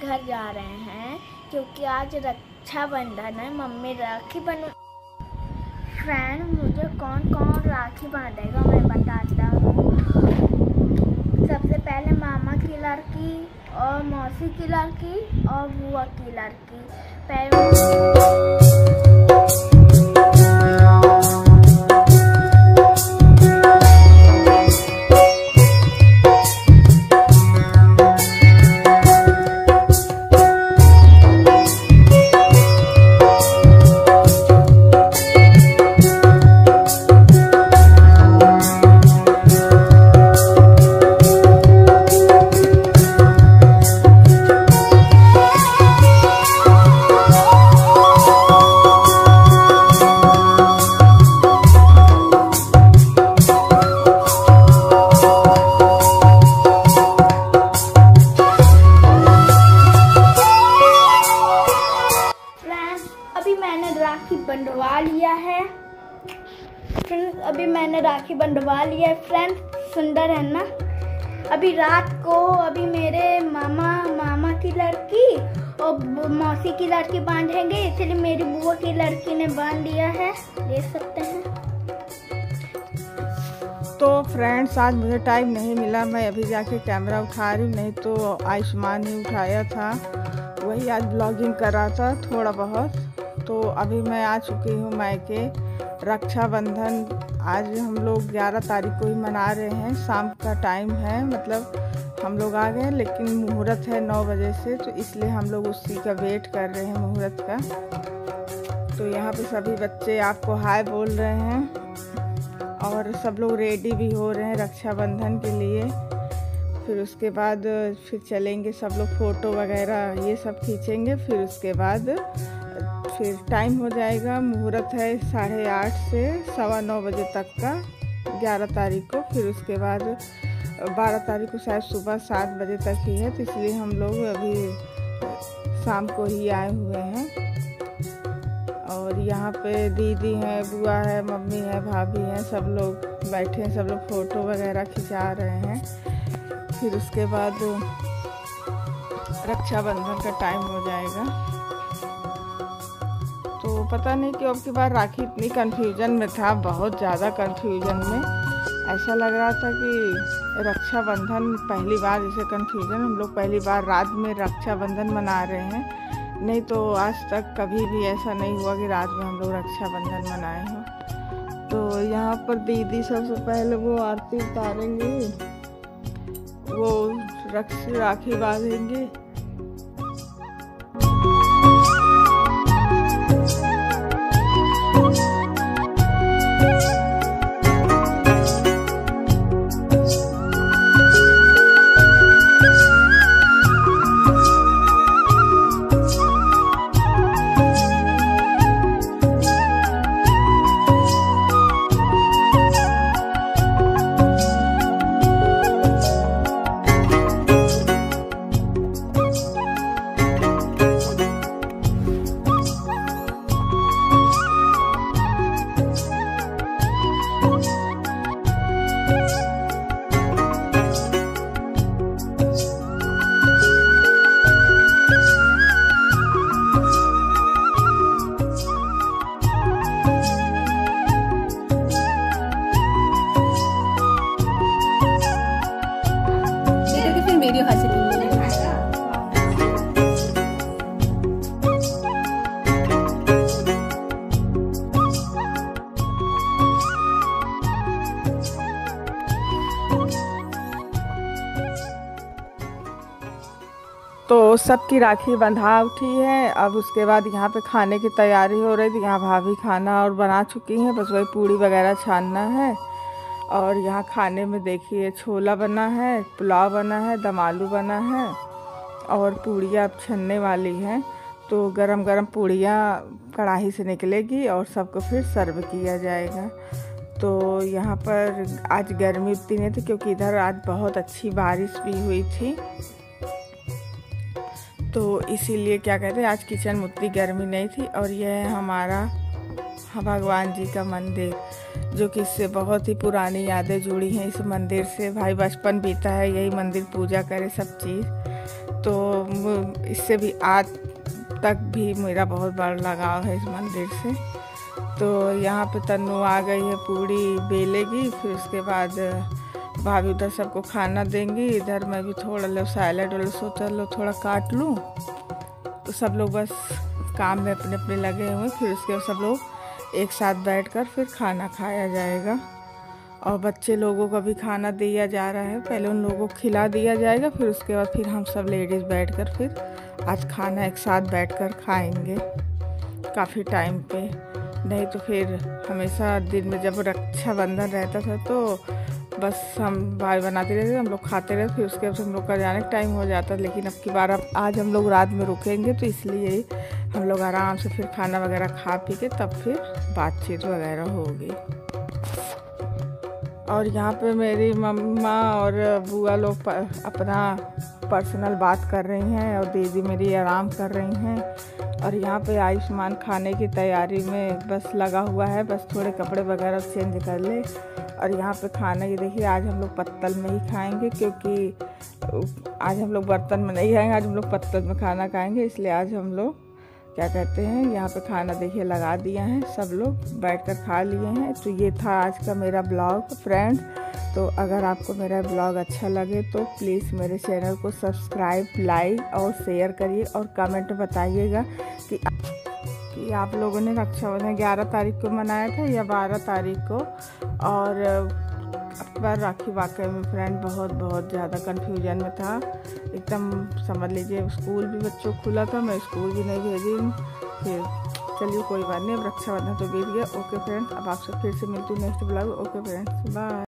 घर जा रहे हैं क्योंकि आज रक्षाबंधन है। मम्मी राखी बन। फ्रेंड, मुझे कौन कौन राखी बांधेगा मैं बताता हूँ। सबसे पहले मामा की लड़की और मौसी की लड़की और बुआ की लड़की। पहले राखी बंधवा लिया है फ्रेंड्स सुंदर है ना? अभी रात को अभी मेरे मामा मामा की लड़की और मौसी की लड़की बांधेंगे, इसलिए मेरी बुआ की लड़की ने बाँध दिया है। देख सकते हैं। तो फ्रेंड्स आज मुझे टाइम नहीं मिला, मैं अभी जाके कैमरा उठा रही नहीं तो आयुष्मान ही उठाया था। वही आज ब्लॉगिंग कर रहा था, थोड़ा बहुत। तो अभी मैं आ चुकी हूँ मायके। रक्षाबंधन, आज हम लोग 11 तारीख को ही मना रहे हैं। शाम का टाइम है मतलब हम लोग आ गए लेकिन मुहूर्त है 9 बजे से तो इसलिए हम लोग उसी का वेट कर रहे हैं मुहूर्त का। तो यहाँ पे सभी बच्चे आपको हाय बोल रहे हैं, और सब लोग रेडी भी हो रहे हैं रक्षाबंधन के लिए। फिर उसके बाद फिर चलेंगे सब लोग फ़ोटो वगैरह, ये सब खींचेंगे। फिर उसके बाद फिर टाइम हो जाएगा। मुहूर्त है साढ़े आठ से सवा नौ बजे तक का, ग्यारह तारीख को। फिर उसके बाद, बारह तारीख को शायद सुबह सात बजे तक ही है। तो इसलिए हम लोग अभी, शाम को ही आए हुए हैं। और यहाँ पे दीदी हैं, बुआ है, मम्मी है, भाभी हैं, सब लोग बैठे हैं, सब लोग फ़ोटो वगैरह खिंचा रहे हैं। फिर उसके बाद रक्षाबंधन का टाइम हो जाएगा। पता नहीं कि अब की बार राखी इतनी कन्फ्यूज़न में था, बहुत ज़्यादा कन्फ्यूज़न में। ऐसा लग रहा था कि रक्षाबंधन पहली बार जैसे कन्फ्यूज़न हम लोग पहली बार रात में रक्षाबंधन मना रहे हैं। नहीं तो आज तक कभी भी ऐसा नहीं हुआ कि रात में हम लोग रक्षाबंधन मनाए हों। तो यहाँ पर दीदी सबसे पहले वो आरती उतारेंगे, वो रक्ष राखी बांधेंगे। सबकी राखी बंधा उठी है। अब उसके बाद यहाँ पे खाने की तैयारी हो रही थी। यहाँ भाभी खाना और बना चुकी हैं। बस वही पूड़ी वगैरह छानना है। और यहाँ खाने में देखिए, छोला बना है, पुलाव बना है, दम आलू बना है और पूड़ियाँ अब छनने वाली हैं। तो गरम गरम पूड़ियाँ कढ़ाई से निकलेगी और सबको फिर सर्व किया जाएगा। तो यहाँ पर आज गर्मी उतनी नहीं थी क्योंकि इधर आज बहुत अच्छी बारिश भी हुई थी। तो इसीलिए क्या कहते हैं, आज किचन में उतनी गर्मी नहीं थी और यह है हमारा हाँ भगवान जी का मंदिर, जो कि इससे बहुत ही पुरानी यादें जुड़ी हैं। इस मंदिर से भाई बचपन बीता है, यही मंदिर पूजा करे सब चीज़। तो इससे भी आज तक भी मेरा बहुत बड़ा लगाव है इस मंदिर से। तो यहाँ पे तन्नू आ गई है पूड़ी बेलेगी फिर उसके बाद भाभी उधर सबको खाना देंगी। इधर मैं भी थोड़ा लो सैलड वाला सोचा, लो थोड़ा काट लूँ। तो सब लोग बस काम में अपने अपने लगे हुए फिर उसके बाद सब लोग एक साथ बैठकर फिर खाना खाया जाएगा। और बच्चे लोगों का भी खाना दिया जा रहा है। पहले उन लोगों को खिला दिया जाएगा, फिर उसके बाद फिर हम सब लेडीज़ बैठकर फिर आज खाना एक साथ बैठकर खाएँगे। काफ़ी टाइम पे। नहीं तो फिर हमेशा दिन में जब रक्षाबंधन रहता था तो बस हम भाई बनाते रहते हम लोग खाते रहे फिर उसके बाद हम लोग का जाने का टाइम हो जाता लेकिन अब की बार अब आज हम लोग रात में रुकेंगे तो इसलिए हम लोग आराम से फिर खाना वगैरह खा पी के तब फिर बातचीत वगैरह होगी। और यहाँ पे मेरी मम्मा और बुआ लोग अपना पर्सनल बात कर रही हैं और दीदी मेरी आराम कर रही हैं। और यहाँ पे आयुष्मान खाने की तैयारी में बस लगा हुआ है, बस थोड़े कपड़े वगैरह चेंज कर ले। और यहाँ पे खाना, ये देखिए, आज हम लोग पत्तल में ही खाएँगे क्योंकि आज हम लोग बर्तन में नहीं खाएँगे, आज हम लोग पत्तल में खाना खाएँगे, इसलिए आज हम लोग, क्या कहते हैं, यहाँ पे खाना देखिए लगा दिया है, सब लोग बैठकर खा लिए हैं। तो ये था आज का मेरा ब्लॉग, फ्रेंड। तो अगर आपको मेरा ब्लॉग अच्छा लगे तो प्लीज़ मेरे चैनल को सब्सक्राइब, लाइक और शेयर करिए और कमेंट बताइएगा कि कि आप लोगों ने रक्षाबंधन ग्यारह तारीख को मनाया था, या बारह तारीख को? और, पर राखी वाकई में फ्रेंड बहुत बहुत ज़्यादा कन्फ्यूज़न में था। एकदम समझ लीजिए स्कूल भी बच्चों खुला था, मैं स्कूल भी नहीं भेजी। फिर, चलिए कोई बात नहीं, अब रक्षाबंधन तो बीत गया। ओके फ्रेंड्स अब आपसे फिर से मिलती हूँ next blog okay friends bye